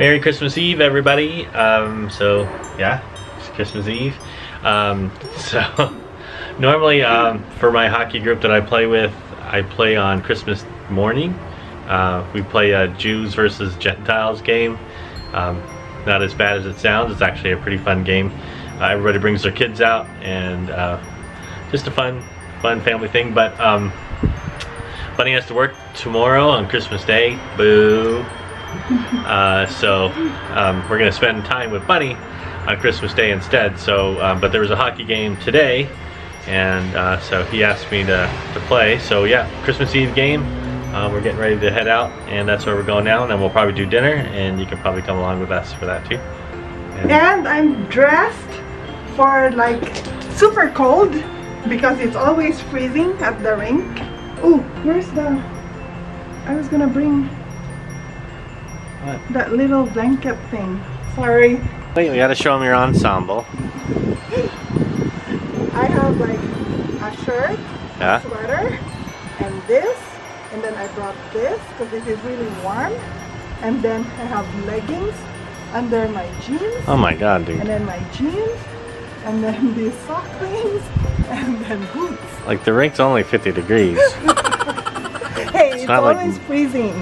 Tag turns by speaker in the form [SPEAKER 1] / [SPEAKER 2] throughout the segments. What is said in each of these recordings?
[SPEAKER 1] Merry Christmas Eve, everybody. Um, so, yeah, it's Christmas Eve. Um, so, normally um, for my hockey group that I play with, I play on Christmas morning. Uh, we play a Jews versus Gentiles game. Um, not as bad as it sounds. It's actually a pretty fun game. Uh, everybody brings their kids out, and uh, just a fun, fun family thing. But um, Bunny has to work tomorrow on Christmas Day. Boo. Uh, so um, we're going to spend time with Bunny on Christmas Day instead. So, um, but there was a hockey game today, and uh, so he asked me to, to play. So yeah, Christmas Eve game. Uh, we're getting ready to head out, and that's where we're going now. And then we'll probably do dinner, and you can probably come along with us for that too.
[SPEAKER 2] And, and I'm dressed for like super cold because it's always freezing at the rink. Oh, where's the? I was gonna bring
[SPEAKER 1] what?
[SPEAKER 2] that little blanket thing. Sorry.
[SPEAKER 1] Wait, we gotta show them your ensemble.
[SPEAKER 2] I have like a shirt,
[SPEAKER 1] Yeah.
[SPEAKER 2] sweater, and this, and then I brought this because this is really warm. And then I have leggings under my jeans,
[SPEAKER 1] Oh my God, dude.
[SPEAKER 2] and then my jeans, and then these sock things, and then boots.
[SPEAKER 1] Like the rink's only 50 degrees.
[SPEAKER 2] Hey, it's,
[SPEAKER 1] not like-
[SPEAKER 2] always freezing.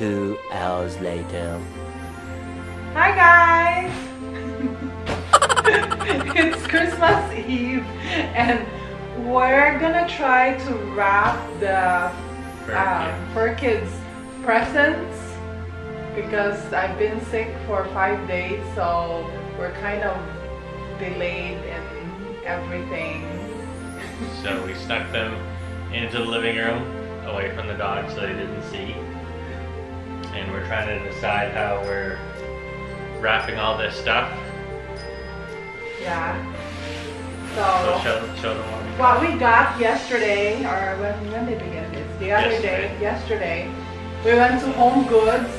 [SPEAKER 3] Two hours later.
[SPEAKER 2] Hi guys! it's Christmas Eve and we're gonna try to wrap the
[SPEAKER 1] For
[SPEAKER 2] um,
[SPEAKER 1] kids.
[SPEAKER 2] kids presents because I've been sick for five days, so we're kind of delayed in everything.
[SPEAKER 1] So we stuck them into the living room, away from the dog, so they didn't see. And we're trying to decide how we're wrapping all this stuff.
[SPEAKER 2] Yeah.
[SPEAKER 1] So
[SPEAKER 2] So
[SPEAKER 1] show, show them what we
[SPEAKER 2] what we got yesterday, or when when did we get this? The other day,
[SPEAKER 1] Yesterday.
[SPEAKER 2] yesterday, we went to Home Goods.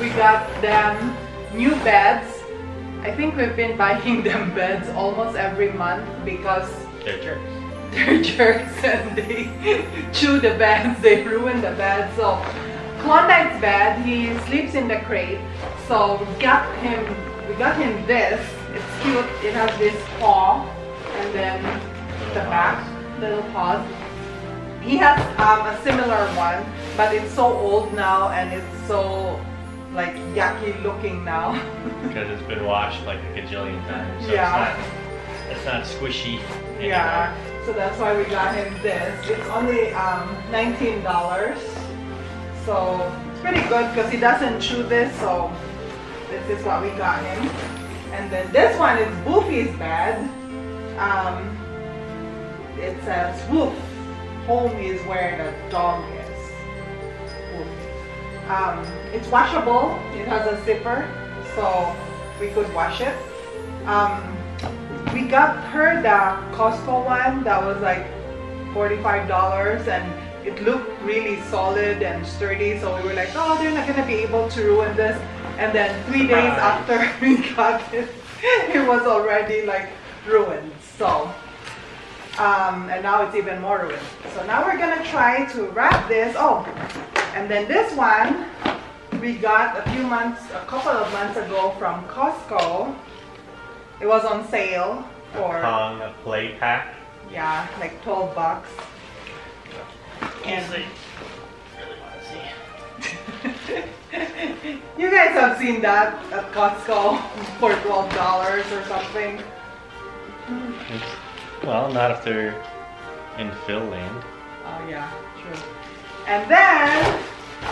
[SPEAKER 2] We got them new beds. I think we've been buying them beds almost every month because
[SPEAKER 1] They're jerks.
[SPEAKER 2] they're jerks and they chew the beds, they ruin the beds. So Klondike's bed, he sleeps in the crate. So we got him we got him this. It's cute. It has this paw and then the back, little paws. He has um, a similar one, but it's so old now and it's so like yucky looking now.
[SPEAKER 1] Because it's been washed like a gajillion times. So
[SPEAKER 2] Yeah.
[SPEAKER 1] it's not it's not squishy anymore.
[SPEAKER 2] Yeah, so that's why we got him this. It's only um, $19. So it's pretty good because he doesn't chew this, so this is what we got him. And then this one is Boofy's bed. Um, it says Woof. Home is where the dog is. Woof. Um, it's washable. It has a zipper, so we could wash it. Um, we got her the Costco one that was like $45 and it looked really solid and sturdy so we were like oh they're not gonna be able to ruin this. And then three days after we got it it was already like ruined. So um, and now it's even more ruined. So now we're gonna try to wrap this oh and then this one we got a few months a couple of months ago from Costco. It was on sale for
[SPEAKER 1] Pong play pack.
[SPEAKER 2] yeah, like 12 bucks.
[SPEAKER 1] Can't
[SPEAKER 2] And-
[SPEAKER 1] see. Really want to see.
[SPEAKER 2] You guys have seen that at Costco for $12 or something.
[SPEAKER 1] It's, well, not if they're in Phil land.
[SPEAKER 2] Oh yeah, true. And then,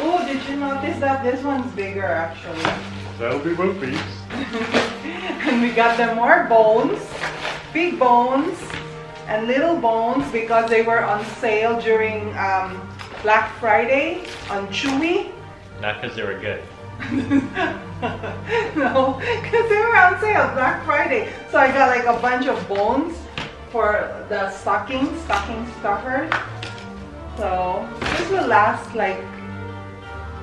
[SPEAKER 2] oh, did you notice that this one's bigger actually?
[SPEAKER 1] That'll be boofies.
[SPEAKER 2] and we got them more bones, big bones and little bones because they were on sale during um, Black Friday on Chewy.
[SPEAKER 1] Not because they were good.
[SPEAKER 2] no, because they were on sale Black Friday. So I got like a bunch of bones for the stocking, stocking stuffer. So this will last like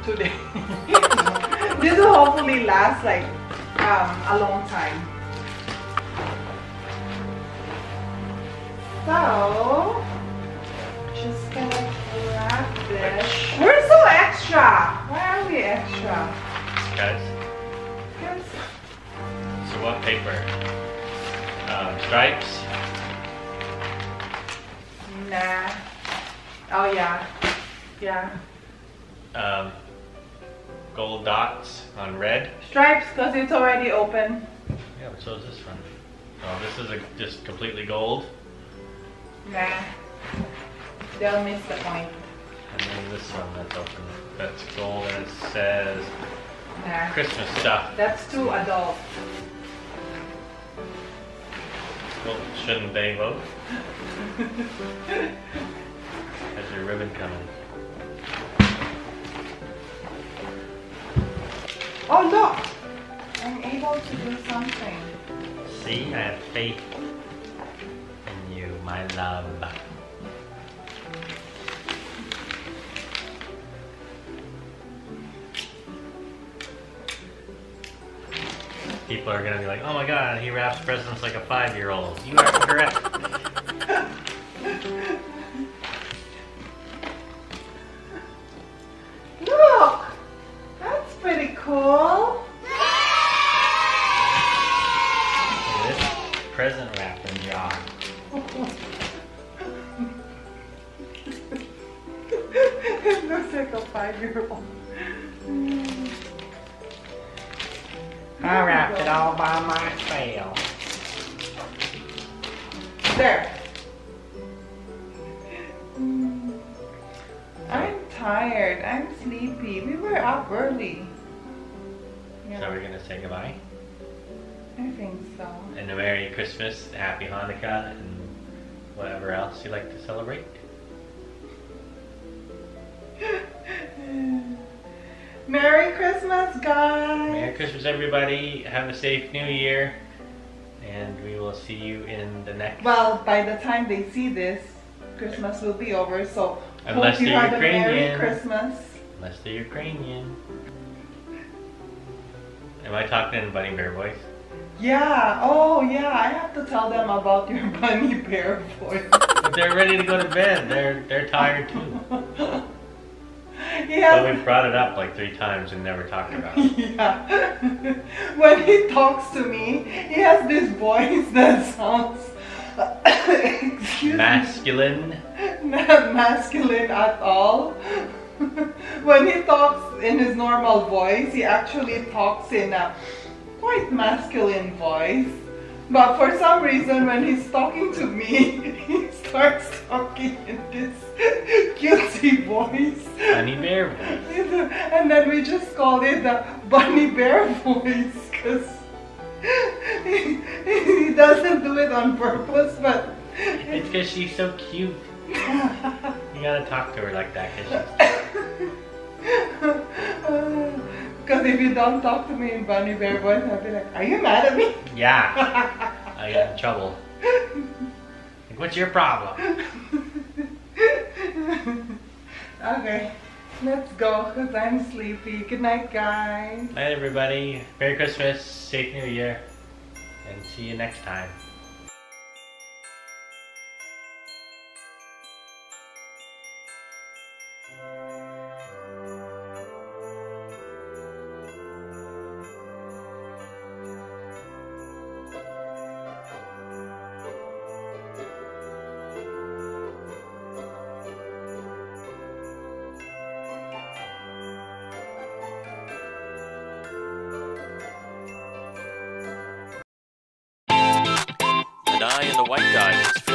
[SPEAKER 2] two days. this will hopefully last like um, a long time. So just gonna wrap this. We're so extra. Why are we extra?
[SPEAKER 1] Guys, so what paper? Um, stripes.
[SPEAKER 2] Nah. Oh yeah. Yeah.
[SPEAKER 1] Um, gold dots on red.
[SPEAKER 2] Stripes because it's already open.
[SPEAKER 1] Yeah, but so is this one. Oh, this is a, just completely gold.
[SPEAKER 2] Nah. They'll miss the point.
[SPEAKER 1] And then this one that's open. That's gold and it says
[SPEAKER 2] Nah.
[SPEAKER 1] Christmas stuff.
[SPEAKER 2] That's too adult.
[SPEAKER 1] Well, shouldn't they vote? Has your ribbon coming?
[SPEAKER 2] Oh look! I'm able to do something.
[SPEAKER 1] See, I have faith my love. People are gonna be like, oh my god, he wraps presents like a five year old. You are correct.
[SPEAKER 2] terrible.
[SPEAKER 1] I wrapped it all by myself.
[SPEAKER 2] There. I'm tired. I'm sleepy. We were up early. Yeah.
[SPEAKER 1] So we're gonna say goodbye?
[SPEAKER 2] I think so.
[SPEAKER 1] And a Merry Christmas, Happy Hanukkah, and whatever else you like to celebrate.
[SPEAKER 2] Merry Christmas, guys.
[SPEAKER 1] Merry Christmas, everybody. Have a safe New Year, and we will see you in the next.
[SPEAKER 2] Well, by the time they see this, Christmas will be over. So
[SPEAKER 1] Unless
[SPEAKER 2] hope you
[SPEAKER 1] they're
[SPEAKER 2] have a Merry
[SPEAKER 1] Ukrainian.
[SPEAKER 2] Christmas.
[SPEAKER 1] Unless they're Ukrainian. Am I talking in Bunny Bear voice?
[SPEAKER 2] Yeah. Oh, yeah. I have to tell them about your bunny bear voice.
[SPEAKER 1] But they're ready to go to bed. They're they're tired too.
[SPEAKER 2] he
[SPEAKER 1] But we've brought it up like three times and never talked about it.
[SPEAKER 2] Yeah. when he talks to me, he has this voice that sounds excuse
[SPEAKER 1] Masculine.
[SPEAKER 2] not masculine at all. when he talks in his normal voice, he actually talks in a quite masculine voice. But for some reason, when he's talking to me, he starts talking in this cutesy voice.
[SPEAKER 1] Bunny Bear voice.
[SPEAKER 2] And then we just called it the bunny bear voice because he, he doesn't do it on purpose, but
[SPEAKER 1] It's because she's so cute. You gotta talk to her like that because
[SPEAKER 2] because if you don't talk to me in bunny bear voice, I'll be like, "Are you mad at me?"
[SPEAKER 1] Yeah. I got in trouble. Like, what's your problem?
[SPEAKER 2] okay, let's go because I'm sleepy. Good night, guys.
[SPEAKER 1] Night, everybody. Merry Christmas. Safe New Year. And see you next time.
[SPEAKER 4] and and the white guy.